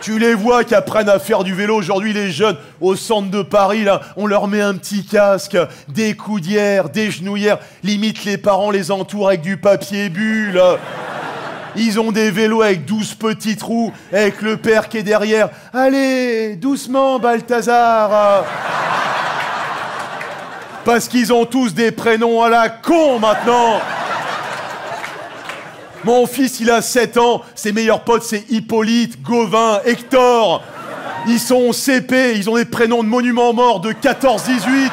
Tu les vois qui apprennent à faire du vélo aujourd'hui, les jeunes, au centre de Paris, là, on leur met un petit casque, des coudières, des genouillères, limite les parents les entourent avec du papier bulle. Ils ont des vélos avec 12 petits trous, avec le père qui est derrière. Allez, doucement, Balthazar. Parce qu'ils ont tous des prénoms à la con maintenant. Mon fils, il a 7 ans. Ses meilleurs potes, c'est Hippolyte, Gauvin, Hector. Ils sont CP, ils ont des prénoms de monuments morts de 14-18.